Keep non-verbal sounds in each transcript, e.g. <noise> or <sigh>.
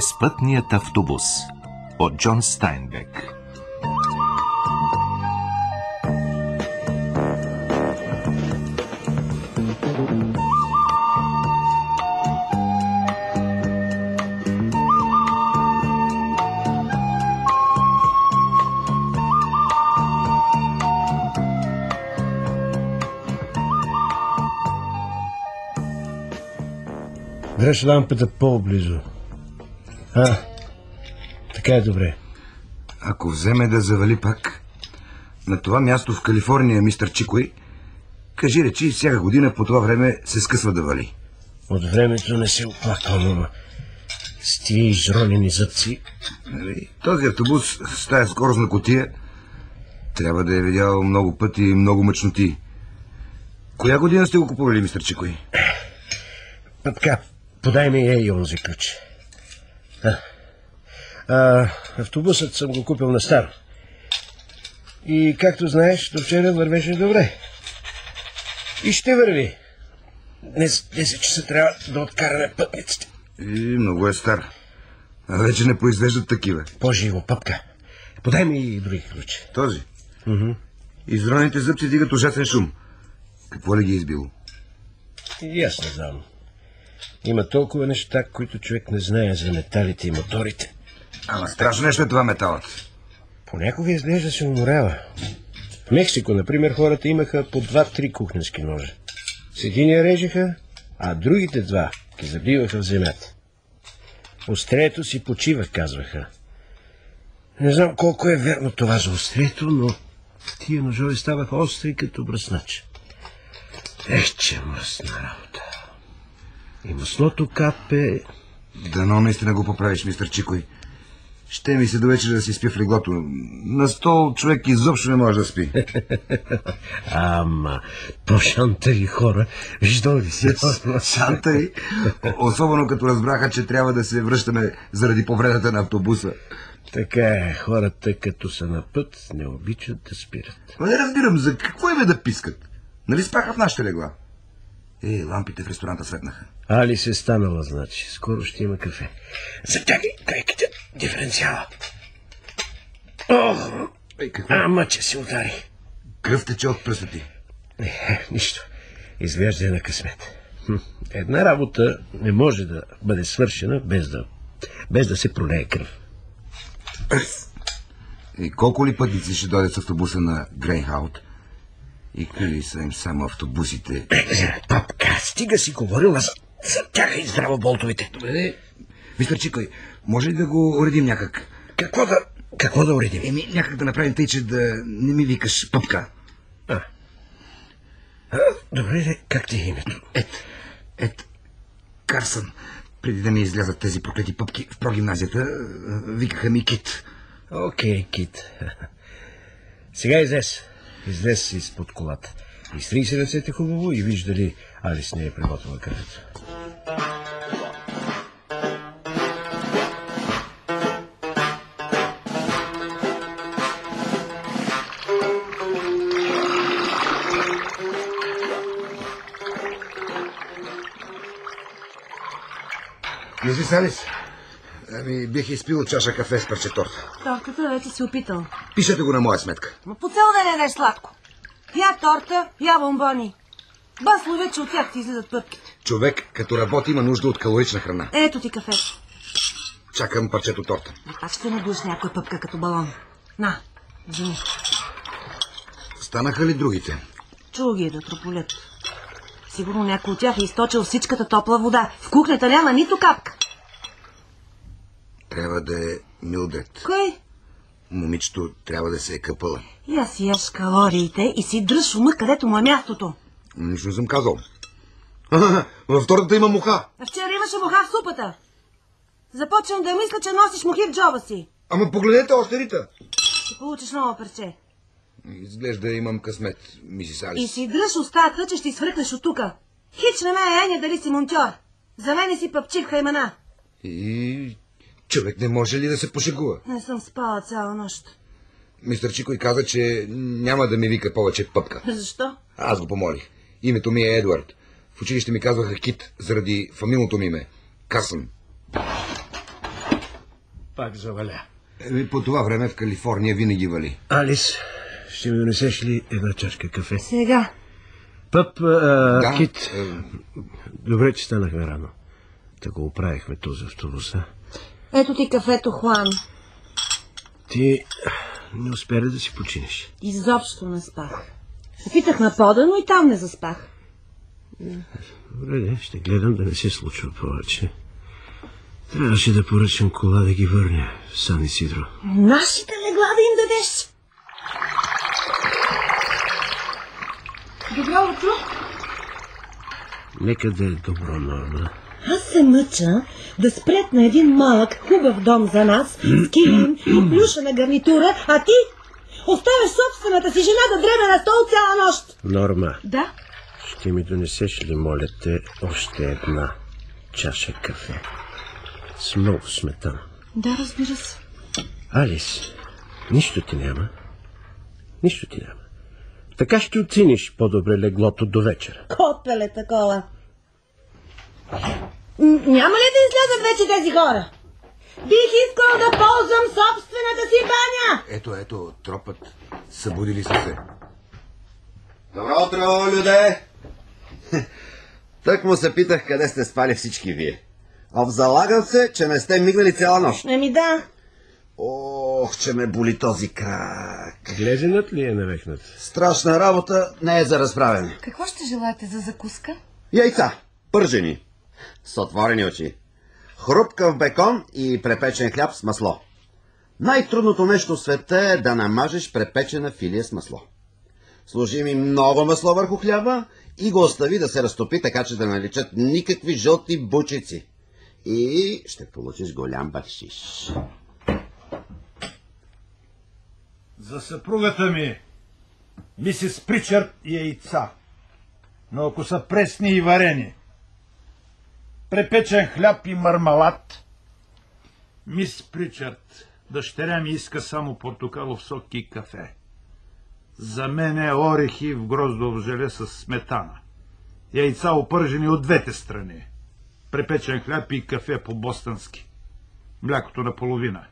Безпътният автобус от Джон Стайнбек Дръж лампата по-близо. А, така е добре. Ако вземе да завали пак, на това място в Калифорния, мистер Чикой, кажи речи, всяка година по това време се скъсва да вали. От времето не се оплаквам, ама с тия изронени зъбци. Нали? Този автобус с тая скоростна котия трябва да е видял много пъти и много мъчноти. Коя година сте го купували, мистер Чикой? А така, подай ми е и онзи ключ. А, автобусът съм го купил на стар. И както знаеш, до вчера вървеше добре. И ще върви. Днес 10 часа трябва да откараме пътниците. И много е стар. А вече не произвеждат такива. По-живо, пъпка. Подай ми и други ключи. Този. Мгм. Изронените зъбци дигат ужасен шум. Какво ли ги е избило? И аз не знам. Има толкова неща, които човек не знае за металите и моторите. Ама страшно нещо е това металът. Понякога изглежда се уморява. В Мексико, например, хората имаха по два-три кухненски ножа. С един я режеха, а другите два ги забиваха в земята. Острието си почива, казваха. Не знам колко е верно това за острието, но тия ножове ставаха остри като бръснач. Ех, че мръсна работа. И маслото капе... Дано наистина го поправиш, мистер Чикой. Ще ми се до вечера да си спи в леглото. На стол човек изобщо не може да спи. <laughs> Ама, по-шантари хора, виждал ли си? Шантари, особено като разбраха, че трябва да се връщаме заради повредата на автобуса. Така е, хората като са на път не обичат да спират. Но не разбирам, за какво име да пискат? Нали спаха в нашите легла? Е, лампите в ресторанта светнаха. Али се станала, значи. Скоро ще има кафе. Затягай гайките, диференциала. Ох, Ей, какво? ама че се удари. Кръв тече от пръста ти. Не, нищо. Изглежда е на късмет. Една работа не може да бъде свършена без да, без да се пролее кръв. И колко ли пътници ще дойдат с автобуса на Грейнхаут? И къде са им само автобусите? Папка, стига си говорил, аз затягай здраво болтовете. Добре. Мистер Чикой, може ли да го уредим някак? Какво да, какво да уредим? Еми, някак да направим тъй, че да не ми викаш пъпка. А. А, добре, как ти е името? Ет, ет, Карсън. Преди да ми излязат тези проклети пъпки в прогимназията, викаха ми Кит. Окей, Кит. <laughs> Сега излез. Излез изпод колата. Изтри се ръцете хубаво и виж дали Алис не е премотала кръвето. Кажи, Салис. Ами, бих изпил чаша кафе с парче торта. Тортата вече си опитал. Пишете го на моя сметка. Ма по цял ден ядеш сладко. Я торта, я бомбони. Басло вече от тях ти излизат пъпките. Човек, като работи, има нужда от калорична храна. Ето ти кафе. Чакам парчето торта. Пак ще набуеш някоя пъпка като балон. На, вземи. Станаха ли другите? Чул ги да трополят. Сигурно някой от тях е източил всичката топла вода. В кухнята няма нито капка. Трябва да е Милдред. Кой? Момичето трябва да се е къпала. Я си еш калориите и си дръж ума, където му е мястото. Нищо не съм казал. <laughs> Във втората има муха. А вчера имаше муха в супата. Започвам да мисля, че носиш мухи в джоба си. Ама погледнете още Рита. Ще получиш ново парче. Изглежда имам късмет, мисис И Алис. си дръж устата, че ще изфръкнеш от тука. Хич не ме е еня дали си монтьор. За мене си пъпчик в хаймана. И човек не може ли да се пошегува? Не съм спала цяла нощ. Мистер Чикой каза, че няма да ми вика повече пъпка. Защо? Аз го помолих. Името ми е Едуард. В училище ми казваха Кит, заради фамилното ми име. Касъм. пак заваля. Еми, по това време в Калифорния винаги вали. Алис, ще ми донесеш ли една чашка кафе? Сега. Пъп, а, Да, Кит, е, добре, че станахме рано. Така оправихме този автобус, а? Ето ти кафето, Хуан. Ти не успя ли да си починеш? Изобщо не спах. Опитах на пода, но и там не заспах. Добре, де, ще гледам да не се случва повече. Трябваше да поръчам кола да ги върне в Сан Исидро. Нашите легла да им дадеш. Добро утро. Нека да е добро, Норма. Аз се мъча да спрет на един малък, хубав дом за нас, с килим и плюшена гарнитура, а ти оставяш собствената си жена да дреме на стол цяла нощ. Норма, Да, ще ми донесеш ли, моля те, още една чаша кафе? С много сметана. да, разбира се. Алис, нищо ти няма. Нищо ти няма. Така ще оцениш по-добре леглото до вечера. Копеле такова. Няма ли да излязат вече тези хора? Бих искал да ползвам собствената си баня. ето, ето, тропът. Събудили са се. Добро утро, люде! <laughs> Тък му се питах къде сте спали всички вие. Обзалагам се, че не сте мигнали цяла нощ. Ами да. Ох, че ме боли този крак. Глезенът ли е навехнат? Страшна работа не е за разправяне. Какво ще желаете за закуска? Яйца, пържени, с отворени очи. Хрупкав бекон и препечен хляб с масло. Най-трудното нещо в света е да намажеш препечена филия с масло. Сложи ми много масло върху хляба и го остави да се разтопи, така че да наличат никакви жълти бучици. И ще получиш голям бакшиш. За съпругата ми, мисис Причард и яйца. Но ако са пресни и варени, препечен хляб и мармалад, мис Причард, дъщеря ми иска само портокалов сок и кафе. За мен е орехи в гроздов желе с сметана. Яйца опържени от двете страни. Препечен хляб и кафе по-бостънски. Млякото наполовина.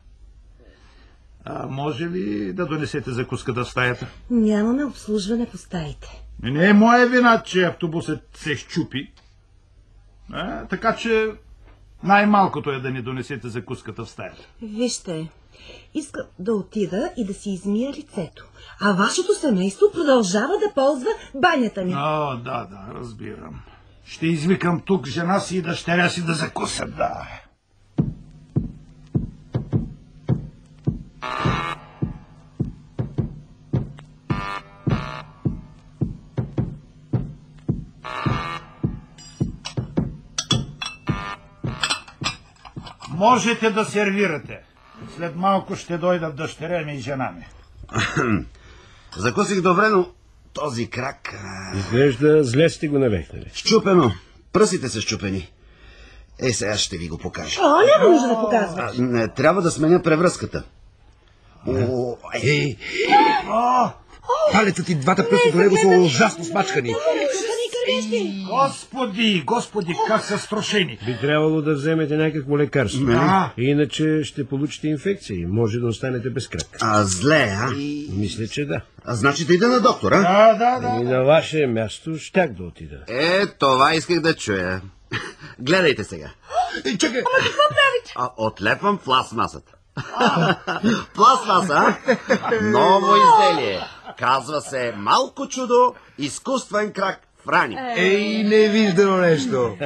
А може ли да донесете закуската в стаята? Нямаме обслужване по стаите. Не е моя вина, че автобусът се щупи. А, така че най-малкото е да ни донесете закуската в стаята. Вижте, искам да отида и да си измия лицето. А вашето семейство продължава да ползва банята ми. О, да, да, разбирам. Ще извикам тук жена си и дъщеря си да закусят, да. Можете да сервирате. След малко ще дойдат дъщеря ми и жена ми. <clears throat> Закусих добре, но този крак... Изглежда зле сте го навехнали. Щупено. Пръсите са щупени. Ей, сега ще ви го покажа. О, няма нужда да показва. А, не, трябва да сменя превръзката. О, ей, О, Палецът и двата пръста до него са ужасно смачкани. Господи, господи, как са строшени. Би трябвало да вземете някакво лекарство. Да. Иначе ще получите инфекция и може да останете без крак. а, зле, а? Мисля, че да. а? Значи да ида на доктора? Да, да, да. И на ваше място щях да отида. Е, това исках да чуя. Гледайте сега. Чакай, А, отлепвам пластмасата. Пластмаса, а? Ново изделие. Казва се Малко чудо, изкуствен крак Франи. ей, невиждано нещо.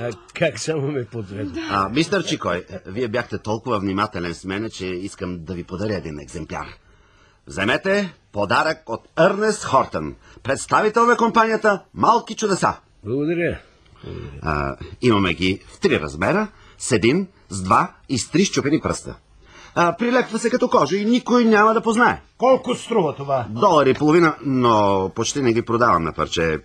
А как само ме подведе? А, мистер Чикой, вие бяхте толкова внимателен с мене, че искам да ви подаря един екземпляр. Вземете подарък от Ернест Хортън, представител на компанията Малки чудеса. Благодаря. А, имаме ги в три размера, с един, с два и с три щупени пръста. А, прилепва се като кожа и никой няма да познае. Колко струва това? Долар и половина, но почти не ги продавам на парче.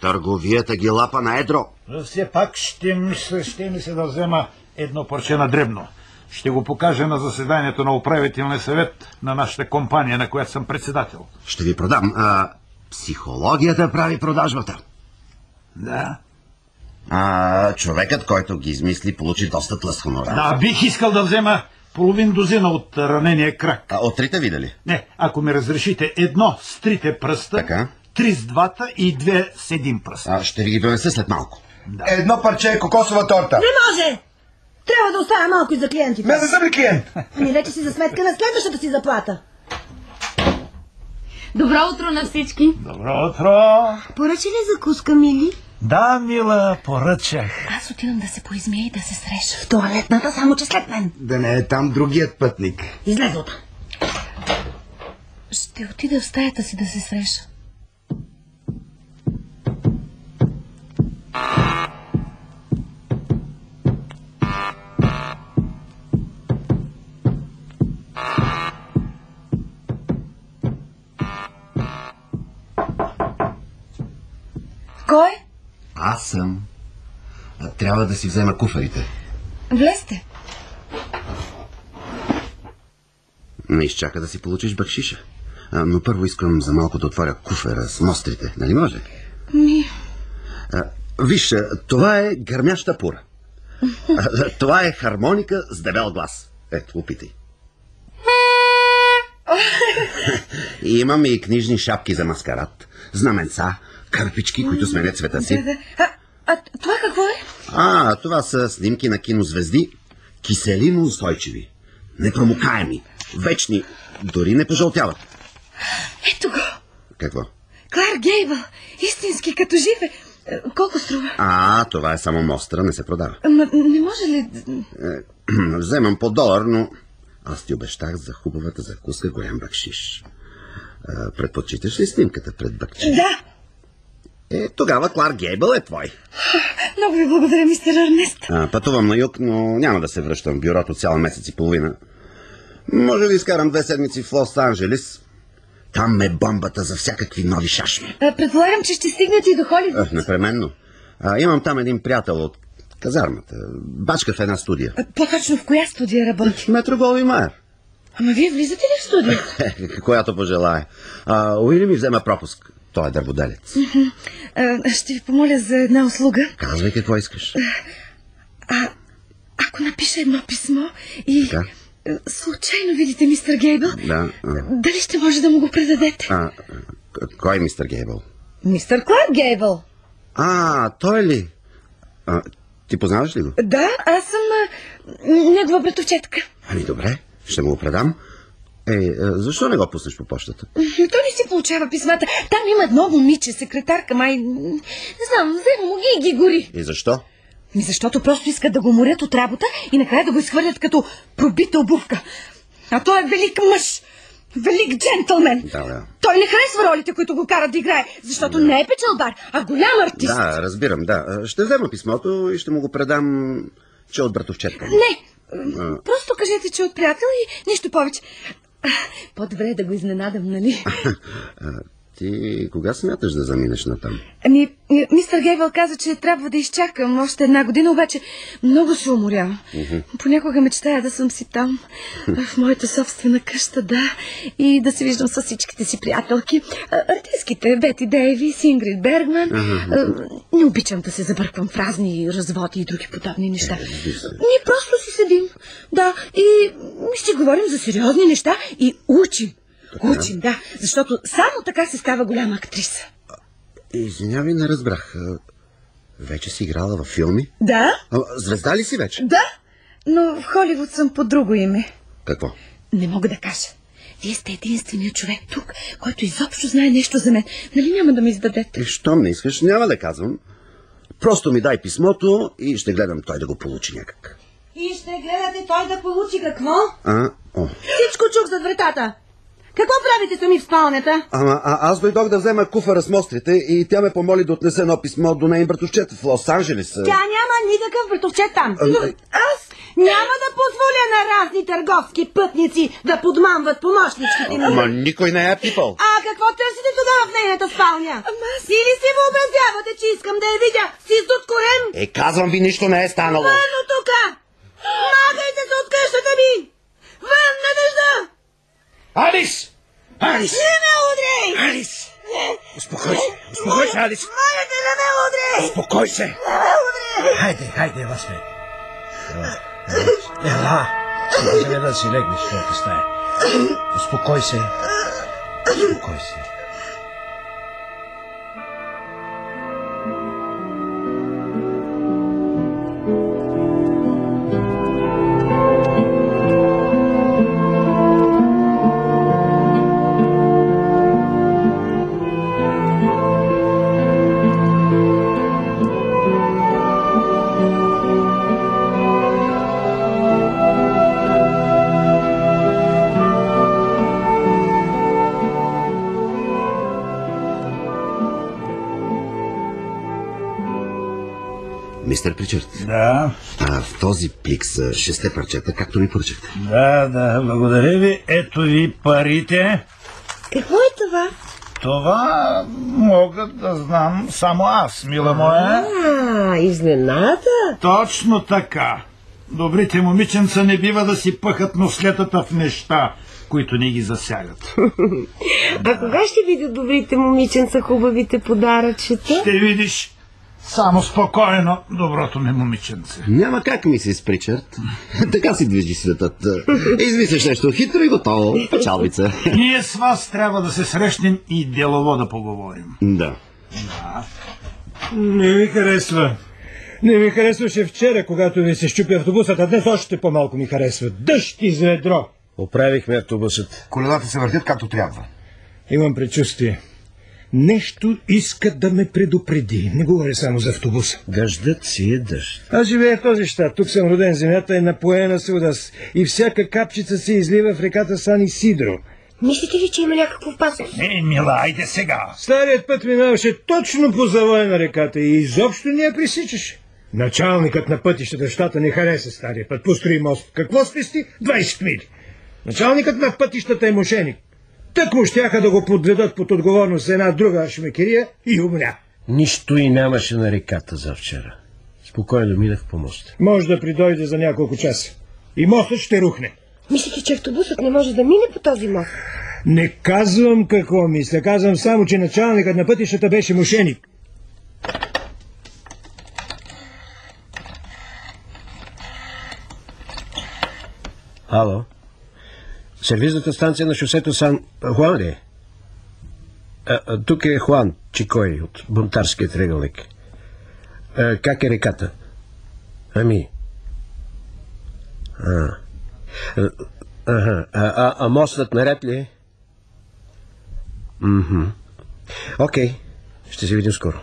Търговията ги лапа на едро. Все пак ще ми, се, ще ми се да взема едно парче на дребно. Ще го покажа на заседанието на управителния съвет на нашата компания, на която съм председател. Ще ви продам. А, психологията прави продажбата. Да. А човекът, който ги измисли, получи доста тлъс хонорар. Да, бих искал да взема половин дозина от ранения крак. А от трите видели? Не, ако ми разрешите, едно с трите пръста, Така. три с двата и две с един пръст. А, ще ви ги донеса след малко. Едно парче кокосова торта. Не може! Трябва да оставя малко и за клиентите. Мен не съм ли клиент? Ми вече си за сметка на следващата си заплата. Добро утро на всички. Добро утро! Поръча ли закуска, мили? Да, мила, поръчах. Аз отивам да се поизмия и да се среша. В туалетната, само че след мен. Да не е там другият пътник. Излезе от. Ще отида в стаята си да се среша. Кой? Аз съм. Трябва да си взема куфарите. Влезте. Не изчака да си получиш бакшиша. А, но първо искам за малко да отворя куфера с мострите. Нали може? Ми, А, виж, това е гърмяща пура. А, това е хармоника с дебел глас. Ето, опитай. <laughs> Имам и книжни шапки за маскарад, знаменца, кърпички, които сменят цвета да, си. да. А, а това какво е? А, това са снимки на кинозвезди, киселино устойчиви, непромокаеми, вечни, дори не пожълтяват. Ето го. Какво? Клар Гейбъл. Истински, като живе. Е, Колко струва? А, това е само мостра, не се продава. Ама не може ли... <clears throat> Вземам по долар, но аз ти обещах за хубавата закуска голям бакшиш. А, предпочиташ ли снимката пред бакшиш? Да. Е, тогава Клар Гейбъл е твой. Много ви благодаря, мистер Арнест. А, пътувам на юг, но няма да се връщам в бюрото цял месец и половина. Може да изкарам две седмици в Лос-Анджелес. Там е бомбата за всякакви нови шашми. А, Предполагам, че ще стигнете и до Холивуд. Ах, непременно. А, имам там един приятел от казармата. Бачка в една студия. А, По-точно в коя студия работи? Метро Голви Майер. Ама вие влизате ли в студията? <laughs> Която пожелая. А, Уили ми взема пропуск. Той е дърводелец. А, Ще ви помоля за една услуга. Казвай какво искаш. А, ако напиша едно писмо и Така. а, случайно видите мистер Гейбъл, Да. А, дали ще може да му го предадете? а, кой е мистер Гейбъл? Мистер Кларк Гейбъл. А, той ли? А, ти познаваш ли го? Да, аз съм а, негова братовчетка. Ами добре, ще му го предам. Е, а, защо не го пуснеш по почтата? Той не си получава писмата. Там има едно момиче, секретарка, май... Не знам, взема му ги и ги гори. И защо? Ми защото просто искат да го морят от работа и накрая да го изхвърлят като пробита обувка. А той е велик мъж. Велик джентълмен. Да, да. Той не харесва ролите, които го карат да играе, защото не е печалбар, а голям артист. Да, разбирам, да. А, Ще взема писмото и ще му го предам, че е от братовчетка. Не, просто кажете, че е от приятел и нищо повече. По-добре е да го изненадам, нали? <laughs> Ти кога смяташ да заминеш натам? Ами, мистер Гейвел каза, че трябва да изчакам още една година, обаче много се уморявам. Понякога мечтая да съм си там, в моята собствена къща, да, и да се виждам с всичките си приятелки. Артистките, Бети Дейвис, Ингрид Бергман. Не обичам да се забърквам в разни разводи и други подобни неща. Ние просто си седим, да, и си говорим за сериозни неща и учим. Учим, да, защото само така се става голяма актриса. Извинявай, не разбрах. Вече си играла във филми? Да, А, звезда ли си вече? да, но в Холивуд съм по друго име. Какво? Не мога да кажа. Вие сте единственият човек тук, който изобщо знае нещо за мен. Нали няма да ми издадете? И щом не искаш, няма да казвам. Просто ми дай писмото и ще гледам той да го получи някак. И ще гледате той да получи какво? А, о. Всичко чух зад вратата. Какво правите сами в спалнята? Ама а, аз дойдох да взема куфара с мострите и тя ме помоли да отнесе едно писмо до нейн братовчет в Лос-Анджелес. Тя няма никакъв братовчет там. Ами, Аз няма да позволя на разни търговски пътници да подмамват помощничките ми. Ама никой не е пипал. А какво търсите тогава в нейната спалня? Или си въобразявате, че искам да я видя с издут корем? Е, казвам ви, нищо не е станало. Вън от тука! Махайте се от къщата ми! Вън на дъжда! Алис! Алис! Не ме удрей! Алис! Успокой се! Успокой се, Алис! Моля те, не ме удрей! Успокой се! Не ме удрей! Хайде, хайде, Васме. Ела, ела. Сега да си легнеш в твоята стая. Успокой се. Успокой се. Да, а в този плик са шесте парчета, както ми поръчахте. да, да, благодаря ви. Ето ви парите. Какво е това? Това мога да знам само аз, мила моя. А, изненада. Точно така. Добрите момиченца не бива да си пъхат нослетата в неща, които не ги засягат. <laughs> А кога ще видят добрите момиченца хубавите подаръчета? Ще видиш само спокойно доброто ми момиченце. Няма как, мисис Причард. <laughs> така си движи светът. Измисляш нещо хитро и готово. Печалбица. <laughs> Ние с вас трябва да се срещнем и делово да поговорим. да. Не ми харесва. Не ми харесваше вчера, когато ви се щупи автобусът, а днес още по-малко ми харесва. Дъжд из ведро. Оправихме автобусът. Колелата се въртят както трябва. Имам предчувствие. Нещо иска да ме предупреди. Не говоря само за автобуса. Дъждът си е дъжд. Аз живея в този щат. Тук съм роден. Земята е напоена с вода. И всяка капчица се излива в реката Сан Исидро. Мислите ли, че има някаква опасност? Е, мила, айде сега. Старият път минаваше точно по завоя на реката и изобщо не я пресичаше. Началникът на пътищата в щата не хареса стария път. Построи мост. Какво спести? 20 мили. Началникът на пътищата е мошеник. Тък му щяха да го подведат под отговорност за една друга шмекерия и умря. Нищо и нямаше на реката за вчера. Спокойно минах по моста. Може да придойде за няколко часа. И мостът ще рухне. Мислите, че автобусът не може да мине по този мост? Не казвам какво мисля. Казвам само, че началникът на пътищата беше мошеник. Ало? Сервизната станция на шосето Сан... Хуан ли? е? А, тук е Хуан Чикой от бунтарския триъгълник. Как е реката? Ами... А, а, а, а, а мостът наред ли е? Окей. Ще се видим скоро.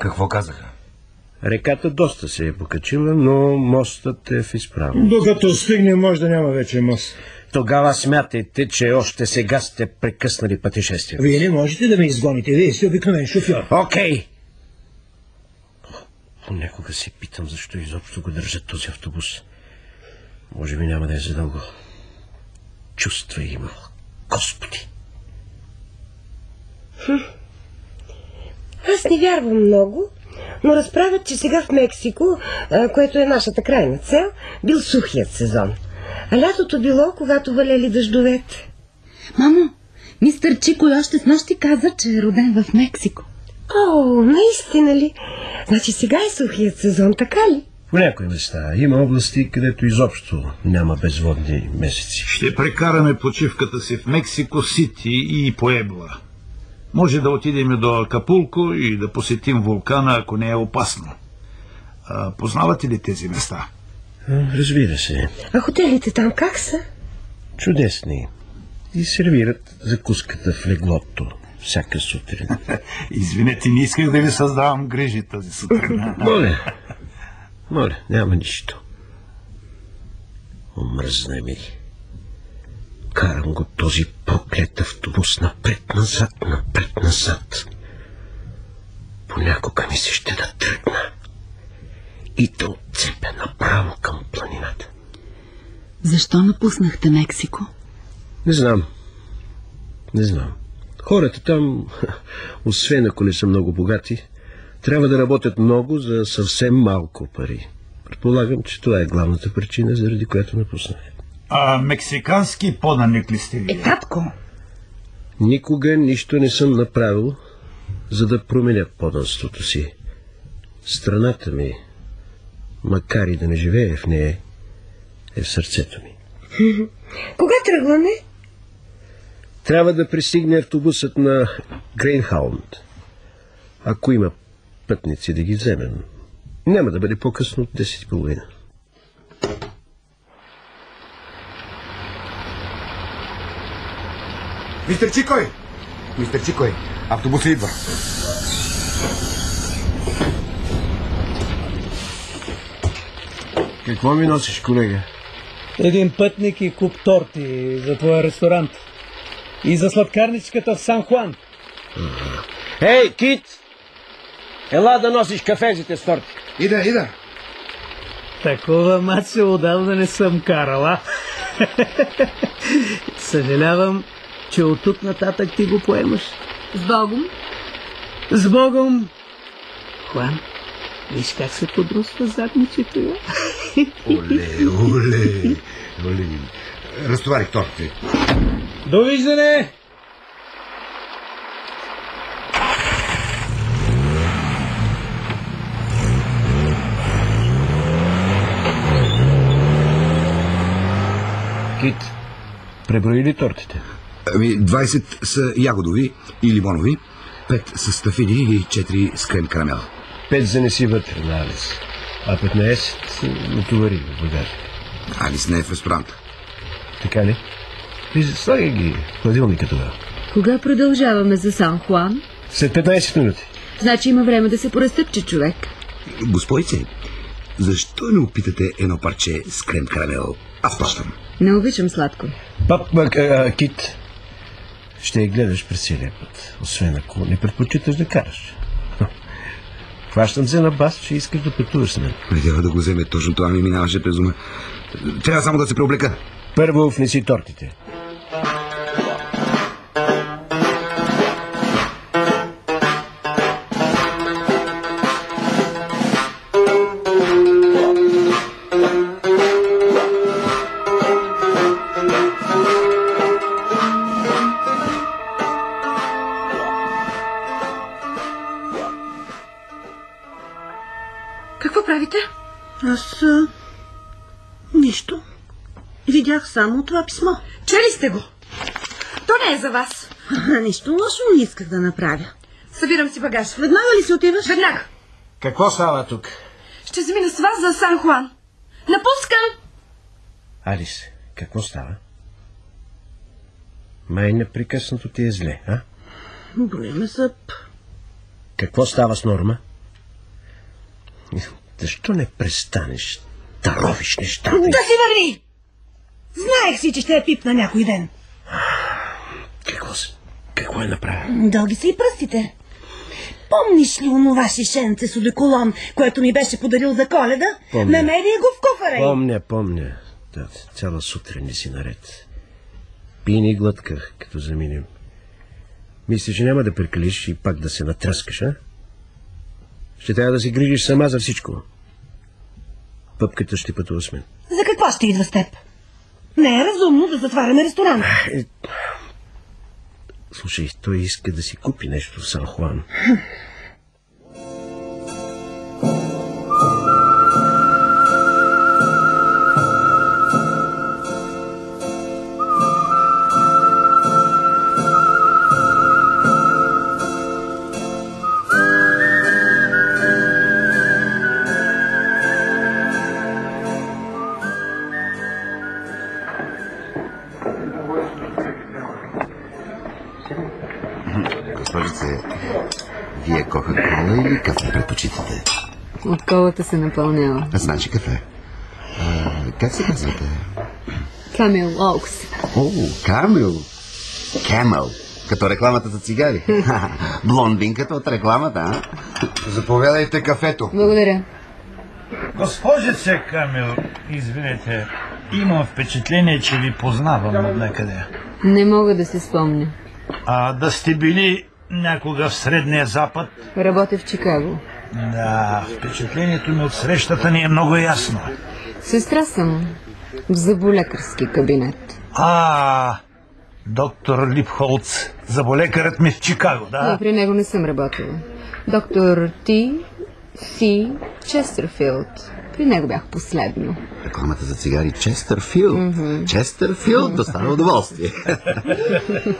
Какво казаха? Реката доста се е покачила, но мостът е в изправно. Докато стигне, може да няма вече мост. Тогава смятайте, че още сега сте прекъснали пътешествието. Вие не можете да ме изгоните. Вие сте обикновен шофьор. Окей. Понякога се питам, защо изобщо го държат този автобус. Може би няма да е задълго. Чувства има. Господи. Аз не вярвам много, но разправят, че сега в Мексико, което е нашата крайна цел, бил сухият сезон. А лятото било, когато валяли дъждовете. Мамо, мистър Чико още с нощи каза, че е роден в Мексико. О, наистина ли? Значи сега е сухият сезон, така ли? В някои места има области, където изобщо няма безводни месеци. Ще прекараме почивката си в Мексико Сити и Поебла. Може да отидем до Акапулко и да посетим вулкана, ако не е опасно. А, познавате ли тези места? А, Разбира се. А хотелите там как са? Чудесни. И сервират закуската в леглото всяка сутрин. <laughs> Извинете, не исках да ви създавам грижи тази сутрин. <laughs> Моля. Моля, няма нищо. Омръзна ми. Карам го този проклет автобус напред-назад, напред-назад. Понякога ми се ще да тръгна и да отцепя направо към планината. Защо напуснахте Мексико? Не знам. Не знам. Хората там, <laughs> освен ако не са много богати, трябва да работят много за съвсем малко пари. Предполагам, че това е главната причина, заради която напуснах. А мексикански поданик ли сте ви? Е, татко! Никога нищо не съм направил, за да променя поданството си. Страната ми, макар и да не живее в нея, е в сърцето ми. <laughs> Кога тръгваме? Трябва да пристигне автобусът на Грейнхаунд. Ако има пътници да ги вземем, няма да бъде по-късно от 10.30. Мистер Чикой! Мистер Чикой, автобусът идва. Какво ми носиш, колега? Един пътник и куп торти за твоя ресторант. И за сладкарничката в Сан Хуан. Ей, Кит! Ела да носиш кафезите с торти. Ида, ида. Такова маче отдавна не съм карала. <laughs> Съжалявам, че от тук нататък ти го поемаш. С Богом. С Богом! Хуан, виж как се подрусва задничето. Оле, оле, оле. Разтоварих тортите. Довиждане! Кит, преброи ли тортите? Ами, 20 са ягодови и лимонови, 5 са стафиди и 4 с крем карамел. Пет занеси вътре на Алис, а 15 натовари в багажа. Алис не е в ресторанта. Така ли? Виж, слагай ги в хладилника тогава. Кога продължаваме за Сан Хуан? След 15 минути. Значи има време да се поразтъпче човек. Господице, защо не опитате едно парче с крем карамел? Аз плащам. Не обичам сладко. Пап, а, а, Кит, ще я гледаш през целия път, освен ако не предпочиташ да караш. Хващам се на бас, че искаш да пътуваш с мен. Трябва да го вземе, точно това ми минаваше през ума. Трябва само да се преоблека. Първо внеси тортите. Само това писмо. Чели сте го. То не е за вас. А, нищо лошо не исках да направя. Събирам си багаж. Веднага ли се отиваш? Веднага. Какво става тук? Ще замина с вас за Сан Хуан. Напускам! Алис, какво става? Май непрекъснато ти е зле, а? Боли ме зъб. Какво става с Норма? Защо не престанеш да ровиш нещата? Да си върви! Знаех си, че ще я пипна някой ден. Какво, с- какво е направил? Дълги са и пръстите. Помниш ли онова шишенце с одеколон, което ми беше подарил за коледа? Помня. Намери го в куфара. Помня, помня. Да, цяла сутрин не си наред. Пини глътках, като заминем. Мислиш, че няма да прекалиш и пак да се натръскаш, а? Ще трябва да се грижиш сама за всичко. Пъпката ще пътува с мен. За какво ще идва с теб? Не е разумно да затваряме ресторант. Е, Слушай, той иска да си купи нещо в Сан Хуан. <laughs> От колата се напълнява. Значи кафе. А, как се казвате? Камил Оукс. О, Камил. Камел. Като рекламата за цигари. <laughs> Блондинката от рекламата, а? Заповядайте кафето. Благодаря. Госпожице Камил, извинете, имам впечатление, че ви познавам от някъде. Не мога да се спомня. А да сте били някога в Средния Запад? Работя в Чикаго. Да, впечатлението ми от срещата ни е много ясно. Сестра съм в заболекарски кабинет. А, доктор Липхолц, заболекарът ми в Чикаго, да? при него не съм работила. Доктор Ти Си Честерфилд. При него бях последно. Рекламата за цигари Честърфилд. Mm-hmm. Честърфилд, достава удоволствие. <laughs>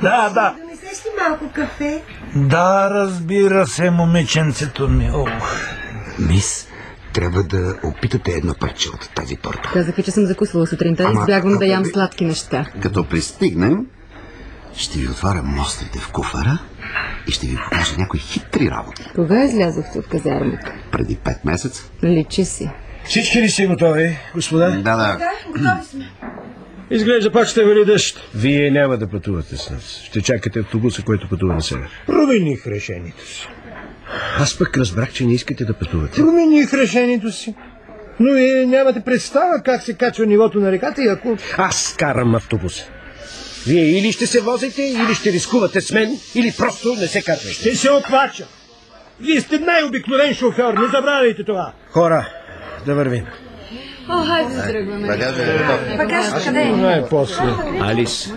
Да, да. Донесеш ли малко кафе? Да, разбира се, момиченцето ми. Ох. Мис, трябва да опитате едно парче от тази торта. Казаха, че съм закусвала сутринта и избягвам да ям сладки неща. Като пристигнем, ще ви отваря мостите в куфара и ще ви покажа някои хитри работи. Кога излязохте от казармата? Преди 5 месеца. Личи си. Всички ли си готови, господа? Да, да. Готови сме. Изглежда пак ще вали дъжд. Вие няма да пътувате с нас. Ще чакате автобуса, който пътува на север. Промених решението си. Аз пък разбрах, че не искате да пътувате. Промених решението си. Но и нямате представа как се качва нивото на реката и ако... Аз карам автобуса. Вие или ще се возите, или ще рискувате с мен, или просто не се качвайте. Ще се оплача. Вие сте най-обикновен шофьор, не забравяйте това. Хора, да вървим. О, хайде да тръгваме. Багажът е къде е? Най-после. Алис,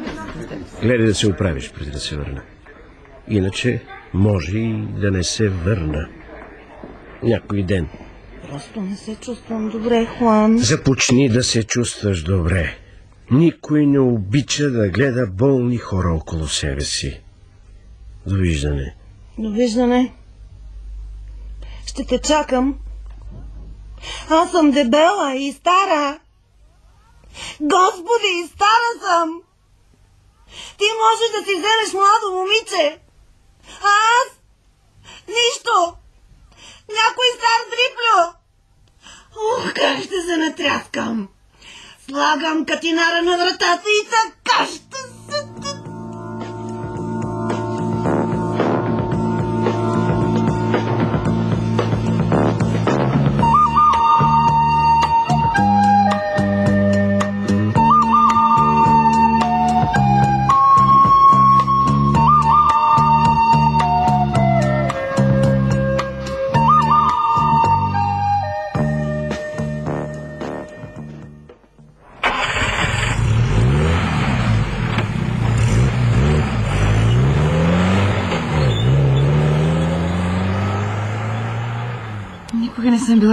гледай да се оправиш преди да се върна. Иначе може и да не се върна. Някой ден. Просто не се чувствам добре, Хуан. Започни да се чувстваш добре. Никой не обича да гледа болни хора около себе си. Довиждане. Довиждане. Ще те чакам. Аз съм дебела и стара. Господи, и стара съм. Ти можеш да си вземеш младо момиче. А аз? Нищо. Някой стар дриплю. Ух, как ще се натряскам. Слагам катинара на вратата и така ще се...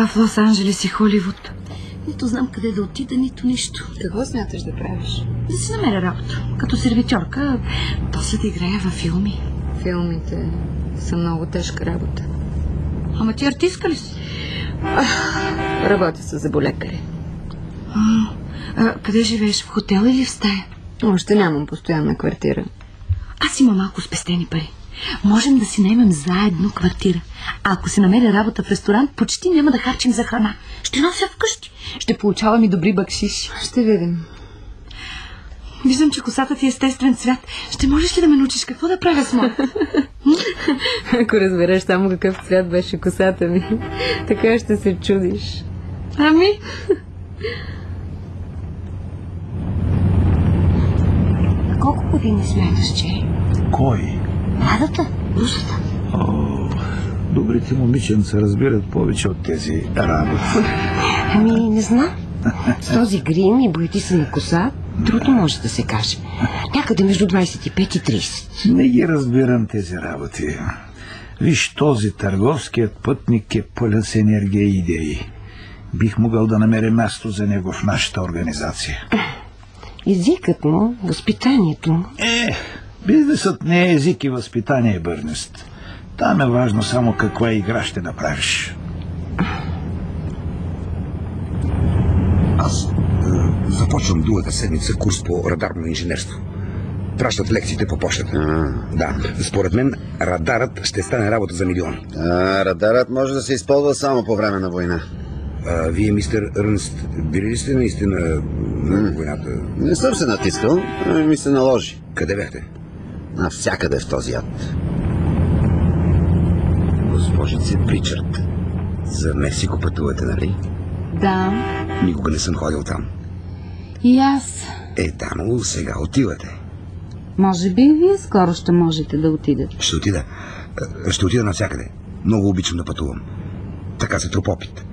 В Лос-Анджелес и Холивуд. Нито знам къде да отида, нито нищо. Какво смяташ да правиш? Да си намеря работа. Като сервитьорка, после да играя във филми. Филмите са много тежка работа. Ама ти артистка ли си? Работя с заболекари. А, къде живееш? В хотел или в стая? Още нямам постоянна квартира. Аз имам малко спестени пари. Можем да си наймем заедно квартира. А ако се намеря работа в ресторант, почти няма да харчим за храна. Ще нося вкъщи. Ще получавам и добри бакшиши. Ще видим. Виждам, че косата ти е естествен цвят. Ще можеш ли да ме научиш какво да правя с моята? <laughs> Ако разбереш само какъв цвят беше косата ми, <laughs> така ще се чудиш. Ами? Колко години смяташ, че? Кой? Младата? Русата? О, добрите момиченца разбират повече от тези работи. Ами, не знам. С този грим и боятиса на коса, трудно може да се каже. Някъде между 25 и 30. Не ги разбирам тези работи. Виж, този търговският пътник е пълен с енергия и идеи. Бих могъл да намеря място за него в нашата организация. Езикът му, възпитанието му. Е, бизнесът не е език и възпитание, Бърнест. Там е важно само каква игра ще направиш. Аз е, започвам другата седмица курс по радарно инженерство. Пращат лекциите по почтата. Да, според мен радарът ще стане работа за милиони. А, радарът може да се използва само по време на война. А, вие, мистер Рънст, били ли сте наистина на войната? Не съм се натискал, а ми се наложи. Къде бяхте? Навсякъде в този ад. Госпожице Причард, за Мексико пътувате, нали? Да. Никога не съм ходил там. И аз. Е, но сега отивате. Може би вие скоро ще можете да отидете. Ще отида. Ще отида навсякъде. Много обичам да пътувам. Така се труп опит.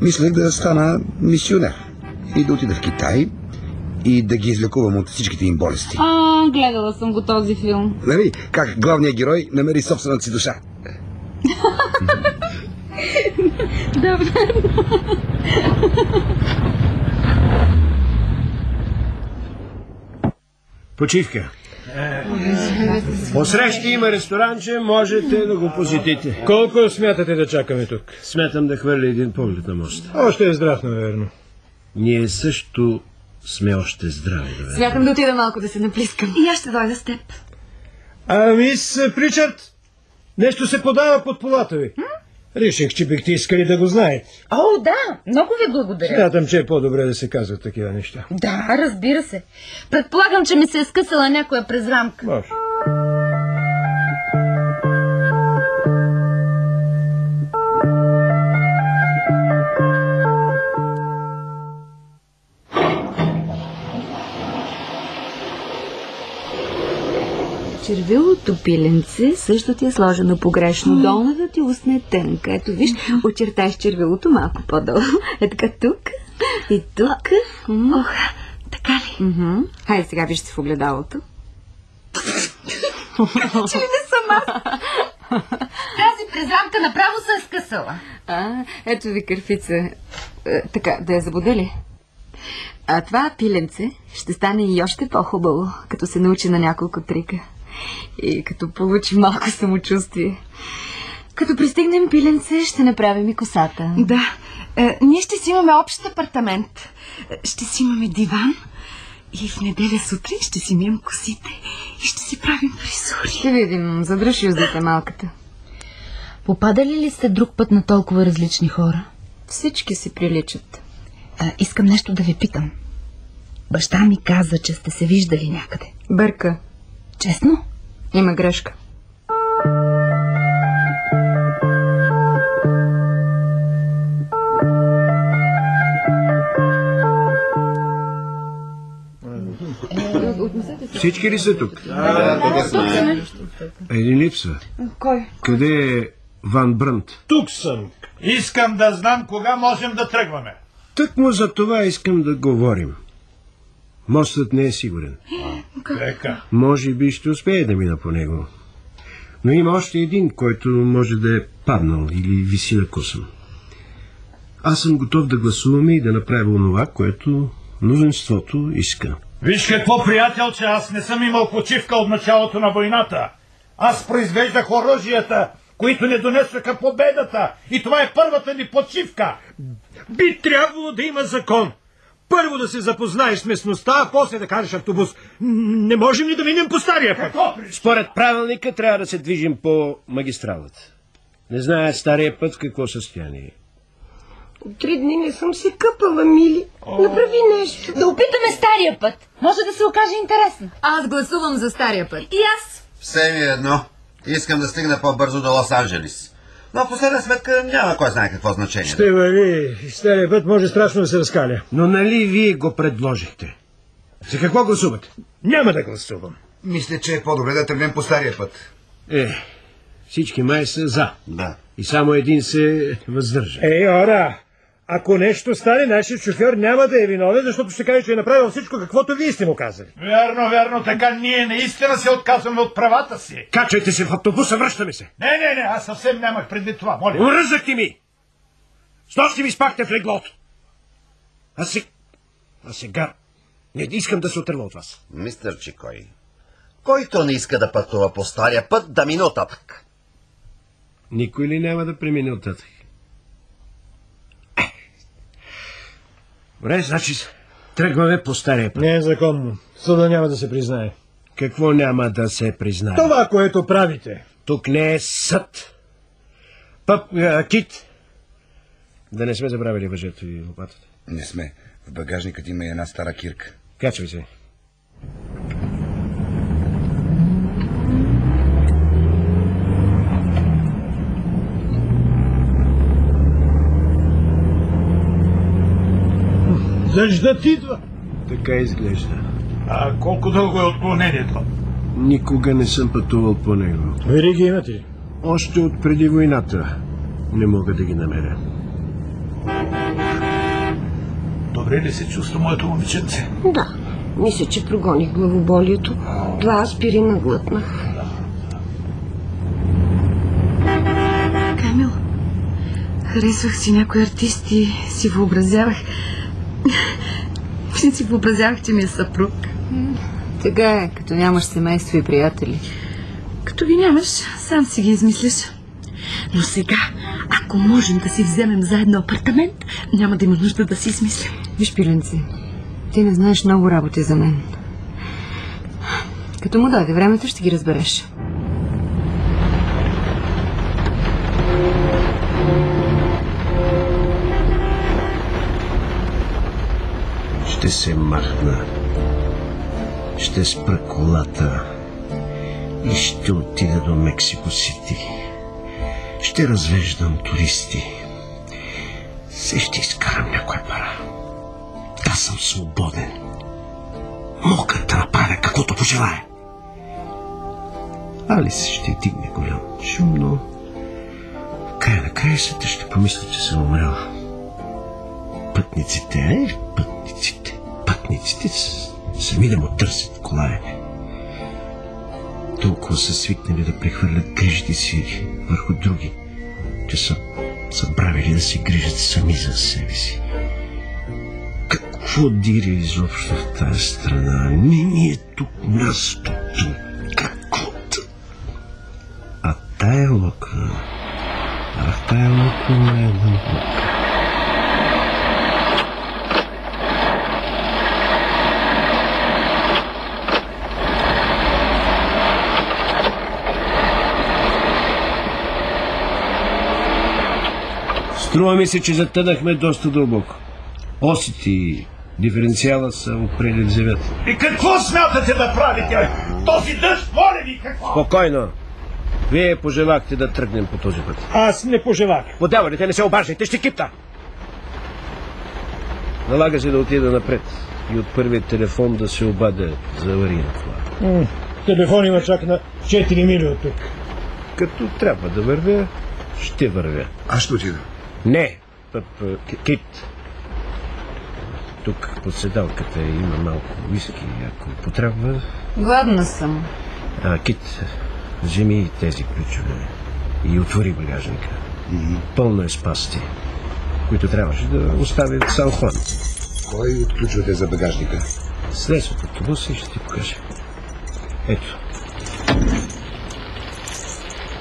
Мислех да стана мисионер. И да отида в Китай и да ги излекувам от всичките им болести. А, гледала съм го този филм. Нали, как главният герой намери собствената си душа. Да. Почивка. Е, посрещи има ресторанче, можете да го посетите. Колко смятате да чакаме тук? Смятам да хвърля един поглед на моста. Още е здрав, наверно. Ние също сме още здрави, да Смятам да отида малко да се наплискам. И аз ще дойда с теб. А, мис Причард, нещо се подава под полата ви. Реших, че бихте искали да го знаете. О, да, много ви благодаря. Смятам, че е по-добре да се казват такива неща. Да, разбира се. Предполагам, че ми се е скъсала някоя през рамка. Може. Червилото пиленце също ти е сложено погрешно. Долната ти устна е тънка. Ето виж, очертаеш червилото малко по-долу. Е така тук и тук. Ох, така ли? Мгм. Хайде сега вижте в огледалото. Че ли не съм аз? Тази през рамка направо се е скъсала. А, ето ви кърфица. Е, така, да я забуде ли? А това пиленце ще стане и още по-хубаво, като се научи на няколко трика. И като получи малко самочувствие. Като пристигнем пиленце, ще направим и косата. Да, е, ние ще си имаме общ апартамент. Ще си имаме диван и в неделя сутрин ще си мием косите и ще си правим фризури. Ще видим, задръж юздите малката. Попадали ли сте друг път на толкова различни хора? Всички си приличат. А, искам нещо да ви питам. Баща ми каза, че сте се виждали някъде. Бърка. Честно? Има грешка. Всички ли са тук? Да, тук сме. Един липсва. Кой? Къде е Ван Брънт? Тук съм. Искам да знам кога можем да тръгваме. Тък му за това искам да говорим. Мостът не е сигурен. Така. Може би ще успее да мина по него. Но има още един, който може да е паднал или виси на косъм. Аз съм готов да гласуваме и да направя онова, което мнозинството иска. Виж какво, приятел, че аз не съм имал почивка от началото на войната. Аз произвеждах оръжията, които не донесоха победата. И това е първата ни почивка. Би трябвало да има закон. Първо да се запознаеш с местността, а после да кажеш автобус. Не можем ли да минем по стария път? Какво. Според правилника трябва да се движим по магистралата. Не знаят стария път в какво състояние. е. Три дни не съм се къпала, мили. Направи нещо. Да опитаме стария път. Може да се окаже интересно. Аз гласувам за стария път. И аз. Все ми е едно. Искам да стигна по-бързо до Лос-Анджелис. Но в последна сметка няма кой знае какво значение. Ще вали. Стария път може страшно да се разкаля. Но нали вие го предложихте? За какво гласувате? Няма да гласувам. Мисля, че е по-добре да тръгнем по стария път. Е, всички май са за. Да. И само един се въздържа. Ей, ора! Ако нещо стане, нашият шофьор няма да е виновен, защото ще каже, че е направил всичко, каквото вие сте му казали. Вярно, вярно, така ние наистина се отказваме от правата си. Качвайте се в автобуса, връщаме се. Не, не, не, аз съвсем нямах предвид това, моля. Уръзахте ми! С нощи ми спахте в леглото. А, се... а сега не искам да се отърва от вас. Мистер Чикой, който не иска да пътува по стария път, да мине оттатък. Никой ли няма да премине оттатък? Добре, значи тръгваме по стария път. Не е законно. Съда няма да се признае. Какво няма да се признае? Това, което правите. Тук не е съд. Пъп, а, кит. Да не сме забравили въжето и лопатата. Не сме. В багажникът има и една стара кирка. Качвай се. Дъждът идва. Така изглежда. А колко дълго е отклонението? Никога не съм пътувал по него. Вериги имате ли? Още от преди войната не мога да ги намеря. Добре ли се чувства моето момиченце? Да. Мисля, че прогоних главоболието. Два аспирина глътнах. Камил, харесвах си някой артист и си въобразявах... си въобразявах, че ми е съпруг. Така е, като нямаш семейство и приятели. Като ги нямаш, сам си ги измисляш. Но сега, ако можем да си вземем заедно апартамент, няма да има нужда да си измислям. Виж, Пиленци, ти не знаеш много работи за мен. Като му дойде времето, ще ги разбереш. Ще се махна. Ще спра колата и ще отида до Мексико Сити. Ще развеждам туристи. Се ще изкарам някоя пара. Аз съм свободен. Мога да направя каквото пожелая. Алис ще дигне голям шум, но в края на краищата ще помисля, че съм умрял. Пътниците, е, пътниците. Пътниците сами да му търсят колае. Толкова са свикнали да прехвърлят грижите си върху други, че са забравили да се грижат сами за себе си. Какво дири изобщо в тази страна? Не ни е тук мястото. Каквото. А тая лока... А тая лока не е дълбока. Струва ми се, че затънахме доста дълбоко. Осите и диференциала са опрели в земята. И какво смятате да правите? Този дъжд, моля ви, какво? Спокойно. Вие пожелахте да тръгнем по този път. Аз не пожелах. Подявалите, не се обаждайте, ще кипта! Налага се да отида напред и от първият телефон да се обадя за аварийна кола. Телефон има чак на 4 мили от тук. Като трябва да вървя, ще вървя. Аз ще отида. Не, пъп, Кит. Тук под седалката има малко виски. Ако потрябва, Гладна съм. а, Кит, вземи и тези ключове и отвори багажника. Пълно е с пасти, които трябваше да остави в Сан Хуан. Кой от ключовете за багажника? Слез от автобуса и ще ти покажа. Ето.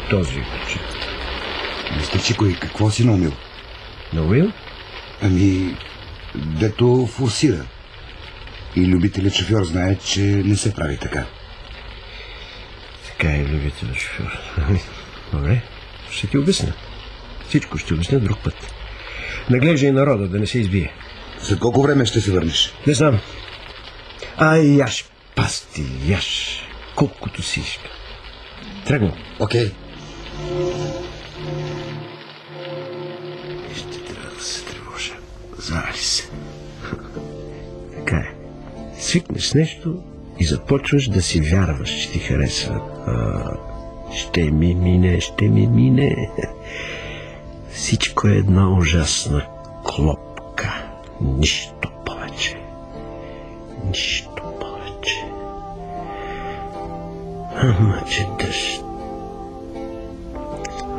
Този е ключ. Мистер Чикой, какво си наумил? На Уил? Ами, дето форсира. И любителят шофьор знае, че не се прави така. Така е любител шофьор. <laughs> Добре, ще ти обясня. Всичко ще обясня друг път. Наглеждай народа да не се избие. За колко време ще се върнеш? Не знам. Ай, яш, пасти, яш. Колкото си иска. Тръгвам. Окей. Ще Знае се? Така е. Свикнеш нещо и започваш да си вярваш, че ти харесва. А, ще ми мине, ще ми мине. Всичко е една ужасна клопка. Нищо повече. Нищо повече. Ама, че дъжд.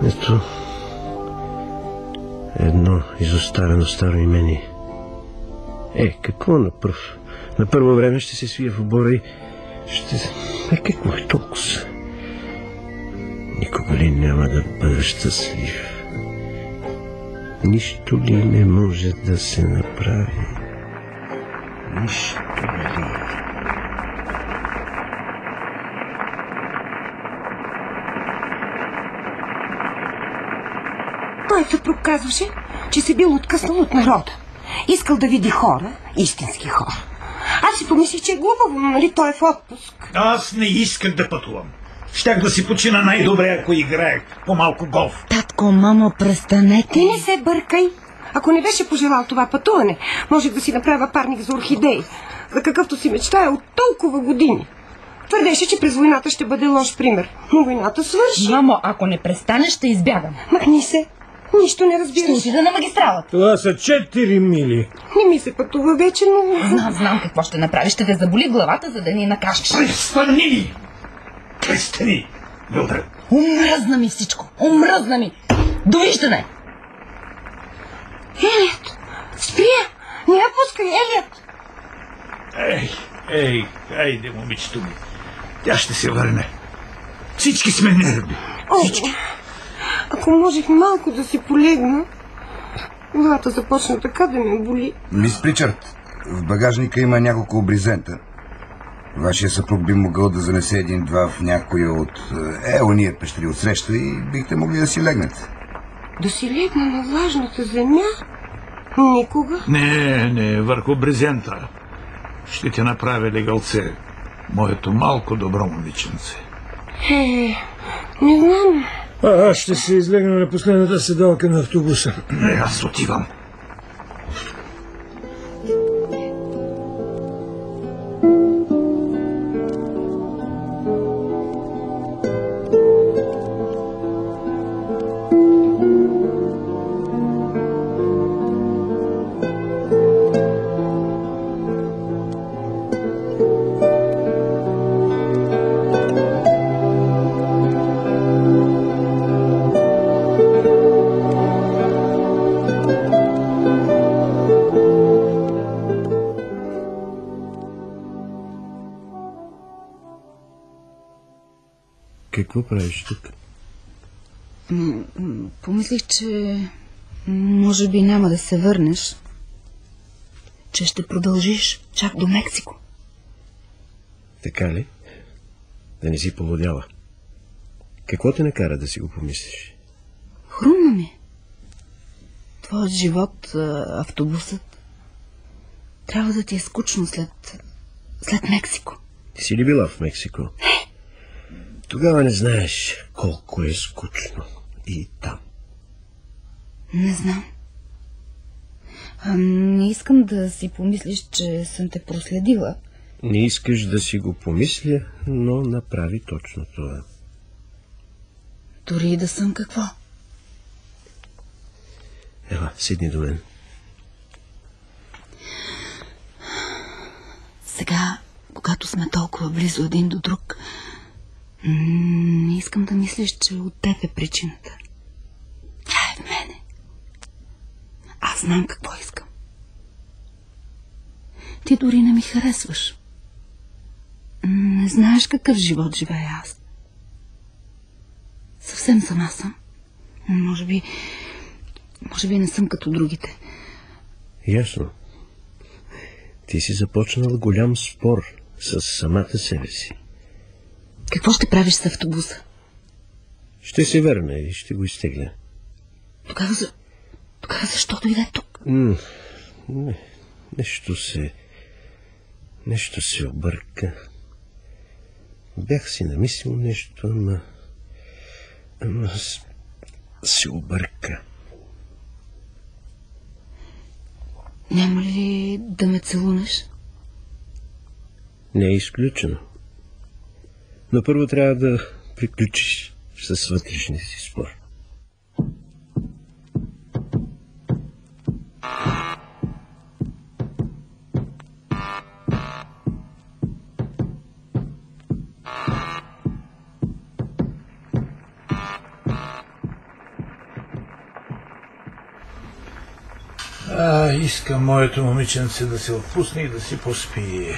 Ето, едно изоставено старо имение. Е, какво на пръв? На първо време ще се свия в обора и ще... Е, какво е толкова? Никога ли няма да бъда щастлив? Нищо ли не може да се направи? Нищо ли? Той съпруг казваше, че се бил откъснал от народа. Искал да види хора, истински хора. Аз си помислих, че е глупаво, но нали той е в отпуск. Аз не исках да пътувам. Щях да си почина най-добре, ако играех по-малко голф. Татко, мамо, престанете. Ти не се бъркай. Ако не беше пожелал това пътуване, можех да си направя парник за орхидеи, за какъвто си мечтая от толкова години. Твърдеше, че през войната ще бъде лош пример. Но войната свърши. Мамо, ако не престанеш, ще избягам. Махни се. Нищо не разбираш. Ще отида на магистралата. Това са 4 мили. Не ми се пътува вече, но... Знам, знам какво ще направиш. Ще те заболи главата, за да ни накажеш. Престани! Престани! Добре. Омръзна ми всичко. Омръзна ми. Довиждане! Елиот! Спря! Не я пускай, Елиот! Ей, Ей, хайде, момичето ми. Тя ще се върне. Всички сме нервни. Всички. Ако можех малко да си полегна, главата започна така да ме боли. Мис Причард, в багажника има няколко обризента. Вашия съпруг би могъл да занесе един-два в някоя от е, уния пещери от среща и бихте могли да си легнете. Да си легна на влажната земя? Никога. Не, не, върху брезента. Ще ти направя легалце. Моето малко добро момиченце. Е, не знам. А, аз ще се излегна на последната седалка на автобуса. Не, аз отивам. Правиш тук? Помислих, че може би няма да се върнеш. Че ще продължиш чак до Мексико. Така ли? Да не си поводяла. Какво те накара да си го помислиш? Хрумна ми. Твоят живот, автобусът, трябва да ти е скучно след, след Мексико. Ти си ли била в Мексико? Тогава не знаеш колко е скучно. И там. Не знам. А, не искам да си помислиш, че съм те проследила. Не искаш да си го помисля, но направи точно това. Дори да съм какво. Ела, седни до мен. Сега, когато сме толкова близо един до друг, не искам да мислиш, че от теб е причината. Тя е в мене. Аз знам какво искам. Ти дори не ми харесваш. Не знаеш какъв живот живея аз. Съвсем сама съм. Може би... Може би не съм като другите. Ясно. Ти си започнал голям спор с самата себе си. Какво ще правиш с автобуса? Ще се върна и ще го изтегля. Тогава, за... Тогава защо дойде тук? М, не, нещо се... Нещо се обърка. Бях си намислил нещо, ама... Ама се обърка. Няма ли да ме целунеш? Не е изключено. Но първо трябва да приключиш с вътрешния си спор. А, искам моето момиченце да се отпусне и да си поспи.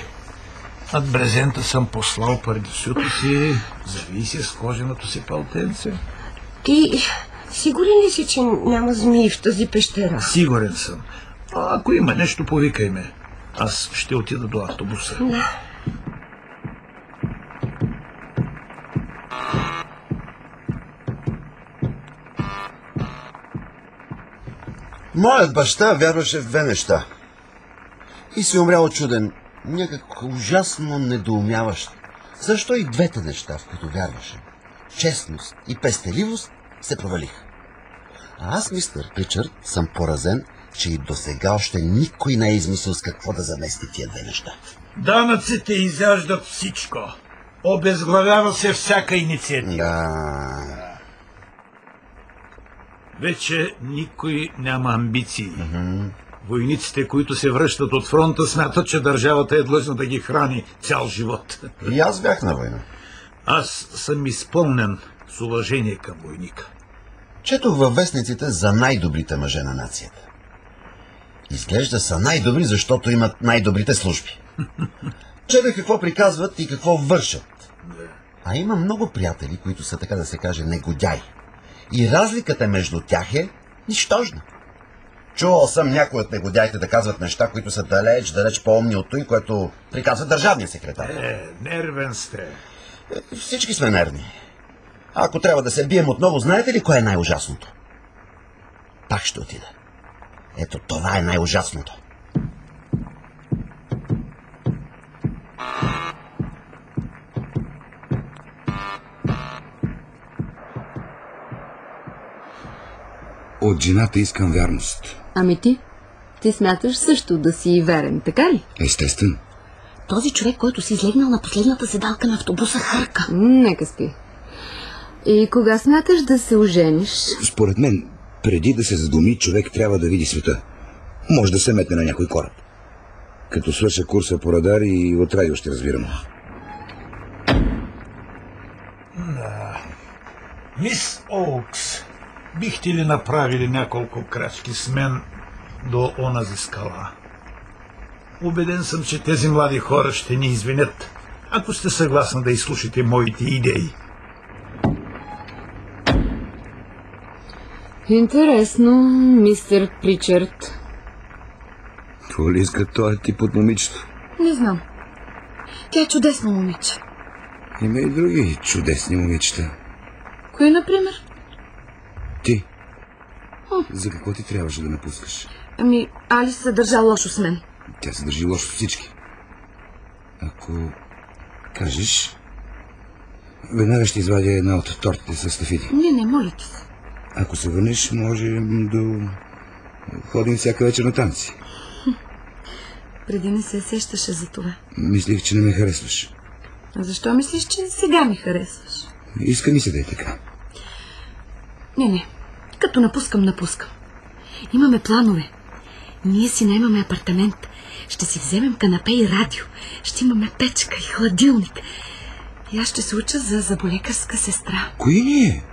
Над брезента съм послал пардесюто си, зави си с коженото си палтенце. Ти сигурен ли си, че няма змии в тази пещера? Сигурен съм. А, ако има нещо, повикай ме. Аз ще отида до автобуса. Да. Моят баща вярваше в две неща. И си умрял чуден, някак ужасно недоумяващ. Защо и двете неща, в които вярваше, честност и пестеливост, се провалиха. А аз, мистер Ричард, съм поразен, че и до сега още никой не е измислил с какво да замести тия две неща. Данъците изяждат всичко. Обезглавява се всяка инициатива. Да. Вече никой няма амбиции. Войниците, които се връщат от фронта, смятат, че държавата е длъжна да ги храни цял живот. И аз бях на война. Аз съм изпълнен с уважение към войника. Четох във вестниците за най-добрите мъже на нацията. Изглежда са най-добри, защото имат най-добрите служби. <laughs> Чуде какво приказват и какво вършат. А има много приятели, които са, така да се каже, негодяи. И разликата между тях е нищожна. Чувал съм някои от негодяите да казват неща, които са далеч, далеч по-умни от той, което приказва държавния секретар. Е, нервен сте. Всички сме нервни. Ако трябва да се бием отново, знаете ли кое е най-ужасното? Пак ще отида. Ето това е най-ужасното. От жената искам вярност. Ами ти? Ти смяташ също да си верен, така ли? Естествено. Този човек, който си излегнал на последната седалка на автобуса, харка. Нека спи. И кога смяташ да се ожениш? Според мен, преди да се задуми, човек трябва да види света. Може да се метне на някой кораб. Като свърша курса по радар и от радио ще разбирам. Мис Оукс, бихте ли направили няколко крачки с мен до онази скала? Убеден съм, че тези млади хора ще ни извинят, ако сте съгласни да изслушате моите идеи. Интересно, мистер Причард. Какво ли иска този тип от момичето? Не знам. Тя е чудесно момиче. Има и други чудесни момичета. Кой, например? За какво ти трябваше да напускаш? Ами, Алис се държа лошо с мен. Тя се държи лошо с всички. Ако кажеш, веднага ще извадя една от тортите с стафиди. Не, не, моля ти се. Ако се върнеш, може да ходим всяка вечер на танци. <laughs> Преди не се сещаше за това. Мислих, че не ме харесваш. А защо мислиш, че сега ми харесваш? Иска ми се да е така. Не, не. Като напускам, напускам. Имаме планове. Ние си наймаме апартамент. Ще си вземем канапе и радио. Ще имаме печка и хладилник. И аз ще се уча за заболекарска сестра. Кои ние?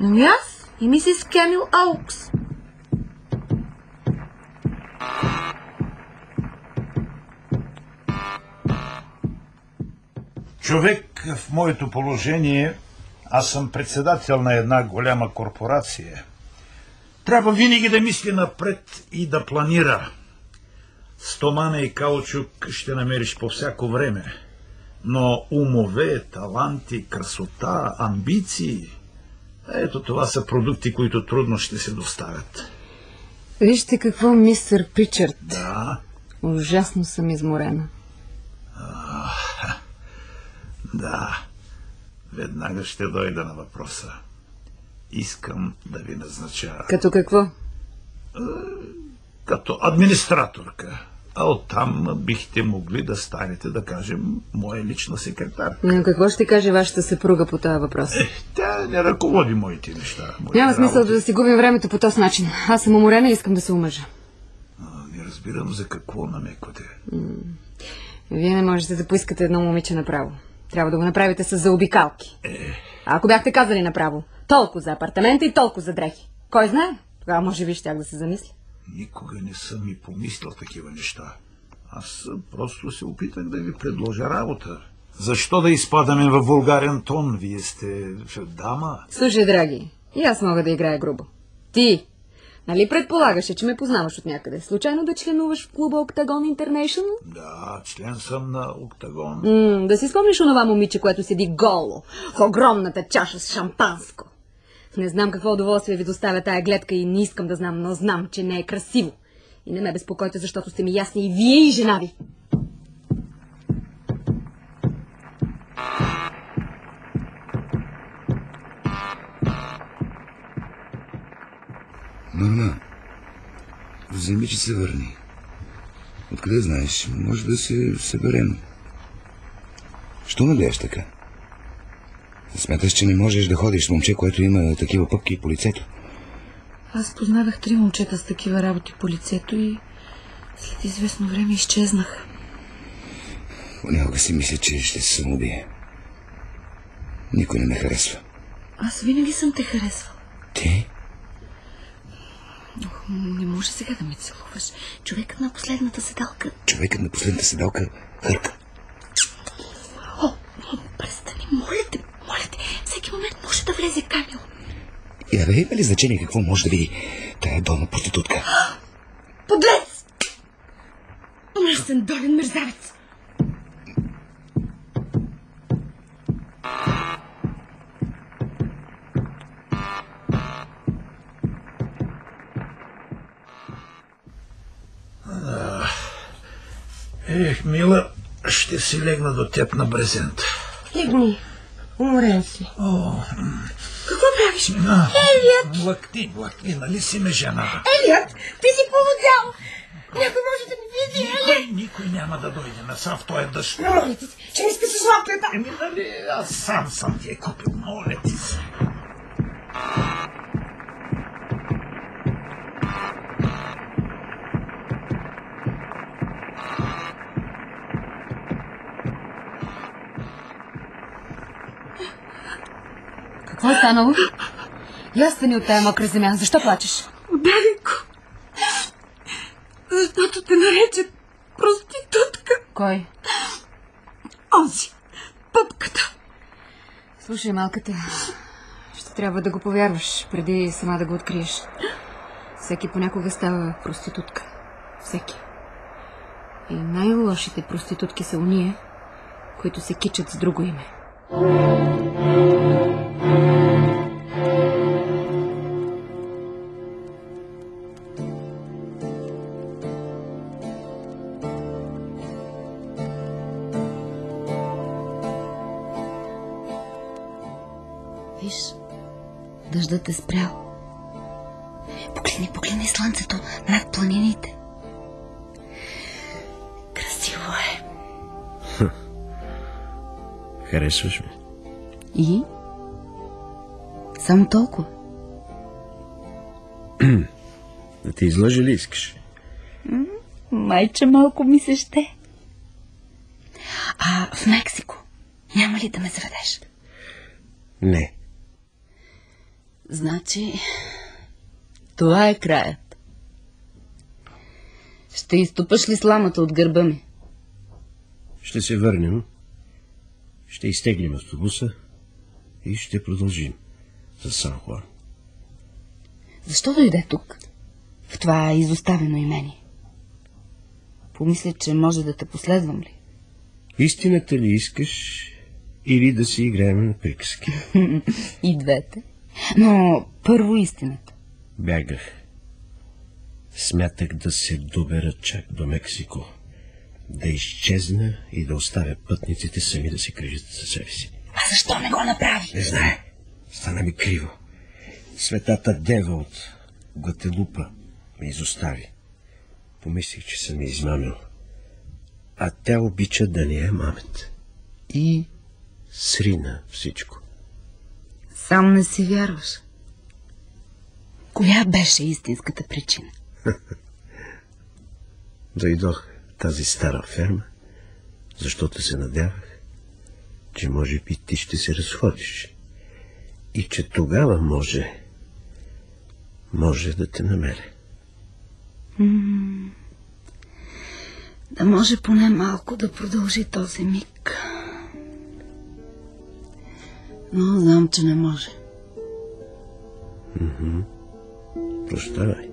Ами аз и мисис Кемил Аукс. Човек в моето положение, аз съм председател на една голяма корпорация. Трябва винаги да мисли напред и да планира. Стомана и каучук ще намериш по всяко време. Но умове, таланти, красота, амбиции... Ето това са продукти, които трудно ще се доставят. Вижте какво, мистер Причард. Да, Ужасно съм изморена. да. Веднага ще дойда на въпроса. Искам да ви назнача Като какво? като администраторка. А оттам бихте могли да станете, да кажем, моя лична секретар. Но какво ще каже вашата съпруга по този въпрос? Е, тя не ръководи моите неща. Моите Няма смисъл работи. да си губим времето по този начин. Аз съм уморена и искам да се омъжа. Не разбирам за какво намеквате. Вие не можете да поискате едно момиче направо. Трябва да го направите с заобикалки. А ако бяхте казали направо, толкова за апартамента и толкова за дрехи. Кой знае? Тогава може би щях да се замисля. Никога не съм и помислил такива неща. Аз просто се опитах да ви предложа работа. Защо да изпадаме във вулгарен тон? Вие сте дама. Слушай, драги, и аз мога да играя грубо. Ти, нали предполагаше, че ме познаваш от някъде? Случайно да членуваш в клуба Octagon International? Да, член съм на Октагон. М, да си спомниш онова момиче, което седи голо в огромната чаша с шампанско. Не знам какво удоволствие ви доставя тая гледка и не искам да знам, но знам, че не е красиво. И не ме безпокойте, защото сте ми ясни и вие и жена ви. Норма, вземи, че се върни. Откъде знаеш? Може да се съберем. Що надееш така? Смяташ, че не можеш да ходиш с момче, което има такива пъпки по лицето? Аз познавах три момчета с такива работи по лицето и след известно време изчезнах. Понякога си мисля, че ще се самоубие. Никой не ме харесва. Аз винаги съм те харесвал. Ти? Ох, не може сега да ме целуваш. Човекът на последната седалка. Човекът на последната седалка хърка. Да влезе Камил. Я бе, има ли значение какво може да види тая долна проститутка? Подлец! Мръсен долен мерзавец. Ех, мила, ще си легна до теб на брезент. Легни. Уморен си. О, Какво правиш? а, Елият! Лакни, лакни, нали си ме жената? Елият! Ти си полудял! Някой може да ни види, Елият! Никой, никой няма да дойде насам в този дъжд. Моля ти че не спи с златната. Еми, нали, аз сам съм ти е купил, моля ти се. Какво е станало? Я стани от тая мокра земя. Защо плачеш? Удари го! Защото те нарече проститутка. Кой? Онзи. Пъпката. Слушай, малката, ще трябва да го повярваш, преди сама да го откриеш. Всеки понякога става проститутка. Всеки. И най-лошите проститутки са уния, които се кичат с друго име. Виж, дъждът е спрял. Само толкова. Да те излъжа ли искаш? Майче малко ми се ще. А в Мексико няма ли да ме заведеш? Не. Значи, това е краят. Ще изтопаш ли сламата от гърба ми? Ще се върнем, ще изтеглим автобуса и ще продължим за Сан Хуан. Защо дойде тук? В това изоставено имение. Помисля, че може да те последвам ли? Истината ли искаш или да си играем на приказки? <laughs> И двете. Но първо истината. Бягах. Смятах да се добера чак до Мексико. Да изчезна и да оставя пътниците сами да се крижат за себе си. А защо не го направи? Не знае. Стана ми криво. Светата дева от Гателупа ме изостави. Помислих, че съм измамил. А тя обича да не е мамет. И срина всичко. Сам не си вярваш. Коя беше истинската причина? <laughs> Дойдох тази стара ферма, защото се надявах, че може би ти ще се разходиш. И че тогава може, може да те намеря. Да може поне малко да продължи този миг. Но знам, че не може. Прощавай.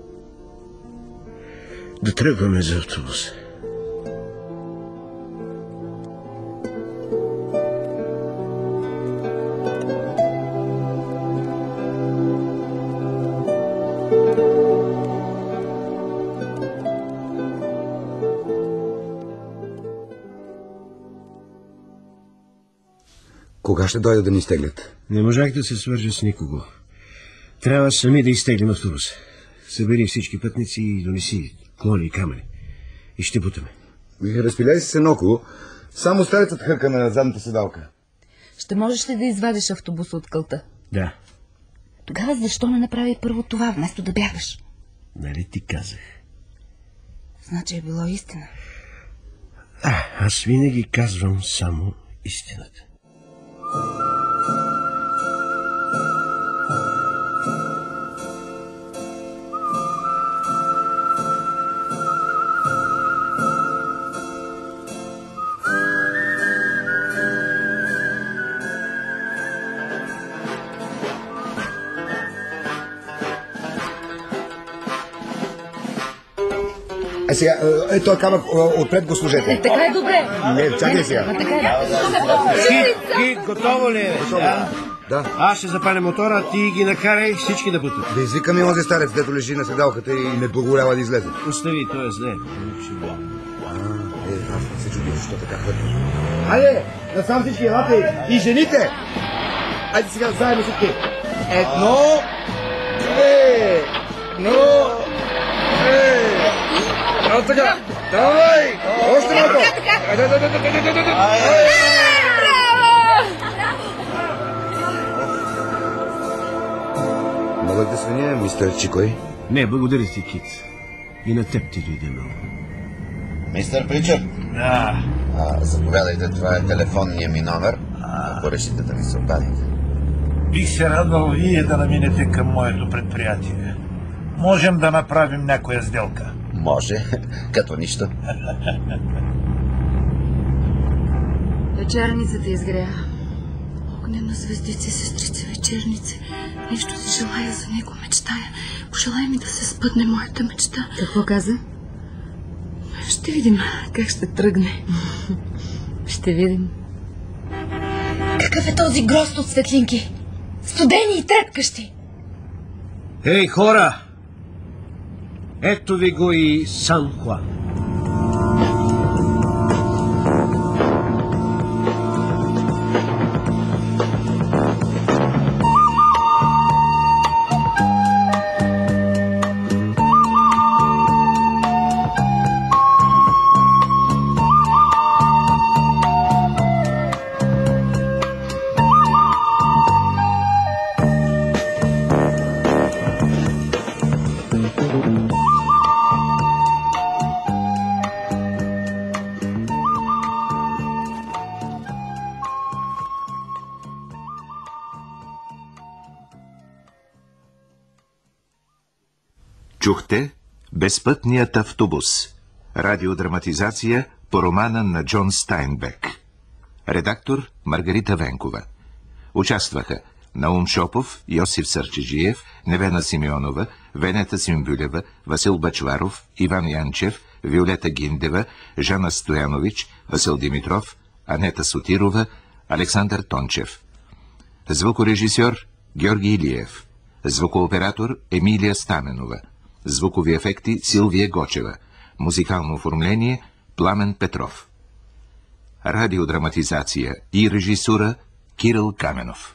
Да тръгваме за автобуса. Кога ще дойдат да ни изтеглят? Не можах да се свържа с никого. Трябва сами да изтеглим автобуса. Събери всички пътници и донеси клони и камъни. И ще бутаме. Разпиляй се наоколо. Само старецът хърка на задната седалка. Ще можеш ли да извадиш автобуса от кълта? Да, Тогава защо не направи първо това, вместо да бягаш? нали ти казах? Значи е било истина. А, аз винаги казвам само истината. Сега, е, той камък е, отпред го служете. Така е добре. Не, чакай сега. А, така е. Кит, Кит, готово ли е? Да? Да. Аз ще запаля мотора, а ти ги накарай всички да бутат. Да извикаме онзи старец, дето лежи на седалката и не благоволява да излезе. Остави, той е зле. Е, аз не се чудя, защо така хвърля. Хайде, насам всички, елате и жените! Айде сега заедно всички. Едно, две, две. Ето така. Давай! Още малко! Мога да свиня, мистер Чикой? Не, благодаря ти, Кит. И на теб ти дойде много. Мистер Причър, Да, а, заповядайте, това е телефонния ми номер, ако решите да ми се обадите. бих се радвал вие да наминете към моето предприятие. Можем да направим някоя сделка. Може, като нищо. Вечерницата изгря. Огнена звездица, сестрица, вечерница. Нещо си желая за него, мечтая. Пожелай ми да се спътне моята мечта. Какво каза? Ще видим как ще тръгне. Ще видим. Какъв е този грост от светлинки? Студени и трепкащи. Ей, хора! Ето ви го и Безпътният автобус. Радиодраматизация по романа на Джон Стайнбек. Редактор Маргарита Венкова. Участваха Наум Шопов, Йосиф Сърчеджиев, Невена Симеонова, Венета Симбюлева, Васил Бачваров, Иван Янчев, Виолета Гиндева, Жана Стоянович, Васил Димитров, Анета Сотирова, Александър Тончев. Звукорежисьор Георги Илиев. Звукооператор Емилия Стаменова. Звукови ефекти Силвия Гочева. Музикално оформление Пламен Петров. Радиодраматизация и режисура Кирил Каменов.